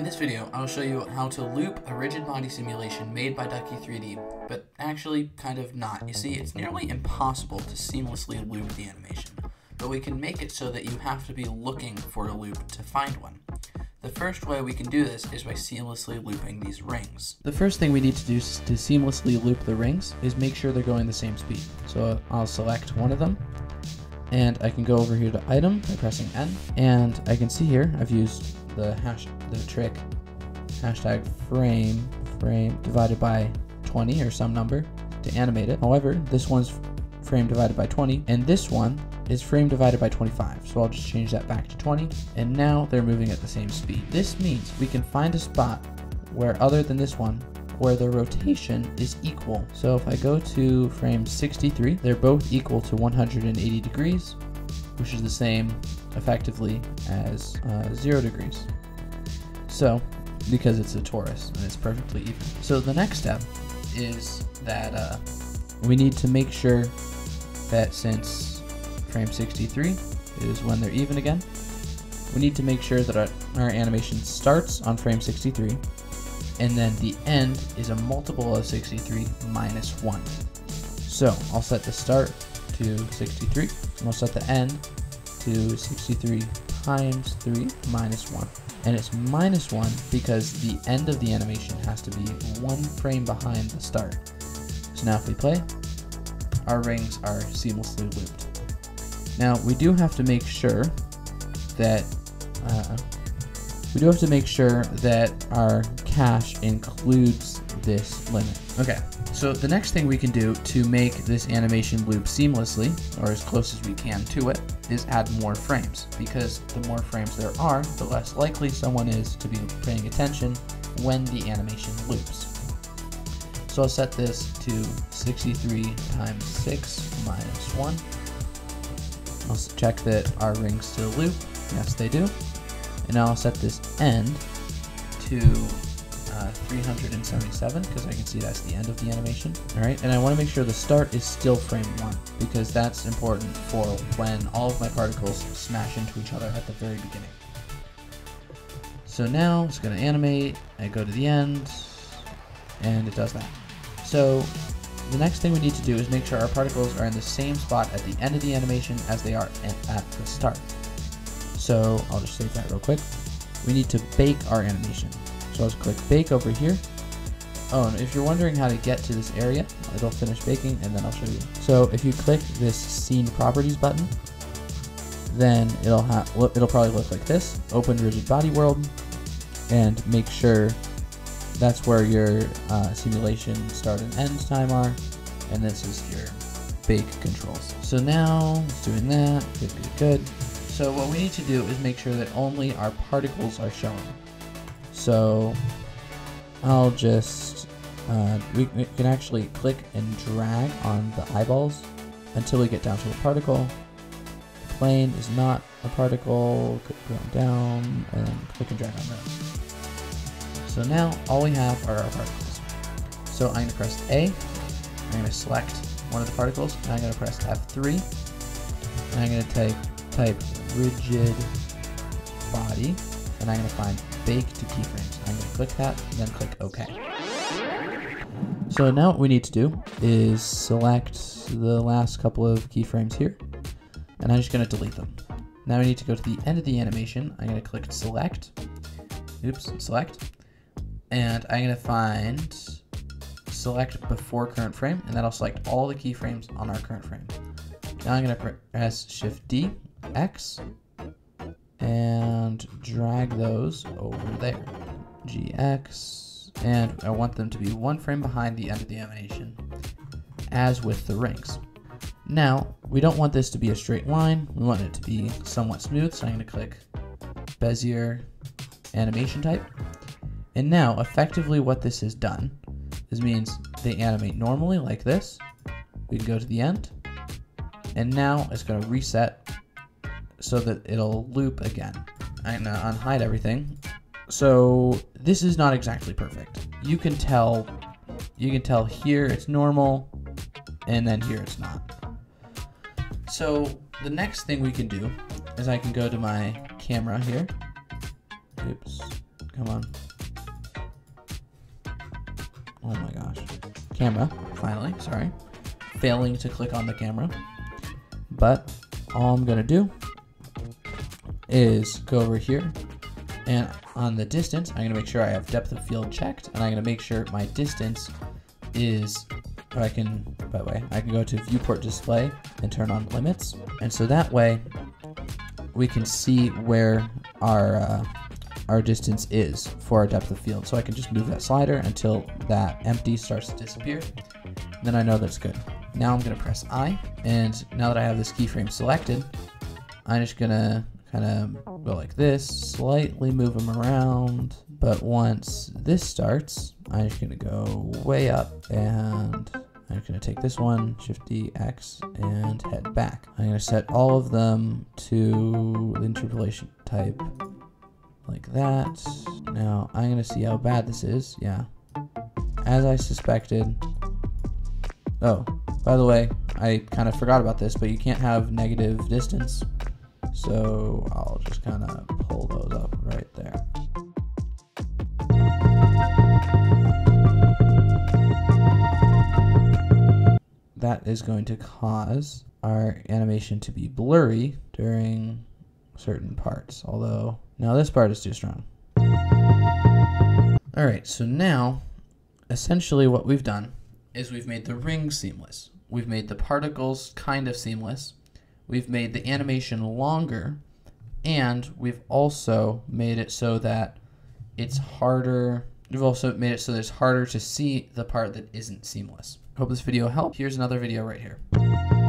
In this video, I will show you how to loop a rigid body simulation made by Ducky 3D, but actually kind of not. You see, it's nearly impossible to seamlessly loop the animation, but we can make it so that you have to be looking for a loop to find one. The first way we can do this is by seamlessly looping these rings. The first thing we need to do to seamlessly loop the rings is make sure they're going the same speed. So I'll select one of them and I can go over here to item by pressing N and I can see here I've used the hash the trick hashtag frame frame divided by 20 or some number to animate it. However, this one's frame divided by 20 and this one is frame divided by 25. So I'll just change that back to 20 and now they're moving at the same speed. This means we can find a spot where other than this one where the rotation is equal. So if I go to frame 63, they're both equal to 180 degrees, which is the same effectively as uh, zero degrees. So, because it's a torus and it's perfectly even. So the next step is that uh, we need to make sure that since frame 63 is when they're even again, we need to make sure that our, our animation starts on frame 63 and then the end is a multiple of 63 minus 1. So I'll set the start to 63 and I'll set the end to 63 times 3 minus 1. And it's minus 1 because the end of the animation has to be one frame behind the start. So now if we play, our rings are seamlessly looped. Now we do have to make sure that uh, we do have to make sure that our cache includes this limit. Okay, so the next thing we can do to make this animation loop seamlessly, or as close as we can to it, is add more frames. Because the more frames there are, the less likely someone is to be paying attention when the animation loops. So I'll set this to 63 times 6 minus 1. I'll check that our rings still loop. Yes, they do. And now I'll set this end to uh, 377 because I can see that's the end of the animation. All right, and I want to make sure the start is still frame one because that's important for when all of my particles smash into each other at the very beginning. So now it's going to animate, I go to the end, and it does that. So the next thing we need to do is make sure our particles are in the same spot at the end of the animation as they are at the start. So I'll just save that real quick. We need to bake our animation. So let's click bake over here. Oh, and if you're wondering how to get to this area, it'll finish baking and then I'll show you. So if you click this scene properties button, then it'll have it'll probably look like this. Open rigid body world and make sure that's where your uh, simulation start and end time are. And this is your bake controls. So now it's doing that, good, good, good. So what we need to do is make sure that only our particles are shown. So I'll just, uh, we, we, can actually click and drag on the eyeballs until we get down to a particle. The plane is not a particle, go down, and click and drag on those. So now all we have are our particles. So I'm going to press A, I'm going to select one of the particles, and I'm going to press F3, and I'm going to type, type rigid body, and I'm going to find bake to keyframes. I'm going to click that, and then click OK. So now what we need to do is select the last couple of keyframes here, and I'm just going to delete them. Now we need to go to the end of the animation. I'm going to click select, oops, select, and I'm going to find select before current frame, and that'll select all the keyframes on our current frame. Now I'm going to press Shift D, X, and drag those over there. GX, and I want them to be one frame behind the end of the animation, as with the rings. Now, we don't want this to be a straight line, we want it to be somewhat smooth, so I'm going to click Bezier animation type. And now, effectively what this has done this means they animate normally like this. We can go to the end, and now it's going to reset so that it'll loop again. I'm gonna unhide uh, everything. So this is not exactly perfect. You can tell, you can tell here it's normal, and then here it's not. So the next thing we can do is I can go to my camera here. Oops, Come on. Oh my gosh. Camera, finally, sorry. Failing to click on the camera. But all I'm gonna do is go over here and on the distance, I'm gonna make sure I have depth of field checked and I'm gonna make sure my distance is, I can, by the way, I can go to viewport display and turn on limits. And so that way we can see where our, uh, our distance is for our depth of field. So I can just move that slider until that empty starts to disappear. Then I know that's good. Now I'm gonna press I, and now that I have this keyframe selected, I'm just gonna kind of go like this, slightly move them around. But once this starts, I'm just gonna go way up and I'm gonna take this one, Shift D, X, and head back. I'm gonna set all of them to the interpolation type like that. Now I'm gonna see how bad this is. Yeah. As I suspected. Oh, by the way, I kind of forgot about this, but you can't have negative distance. So I'll just kind of pull those up right there. That is going to cause our animation to be blurry during certain parts, although now this part is too strong. Alright, so now essentially what we've done is we've made the ring seamless. We've made the particles kind of seamless. We've made the animation longer and we've also made it so that it's harder. We've also made it so that it's harder to see the part that isn't seamless. Hope this video helped. Here's another video right here.